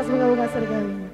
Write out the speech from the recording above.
kasih atas.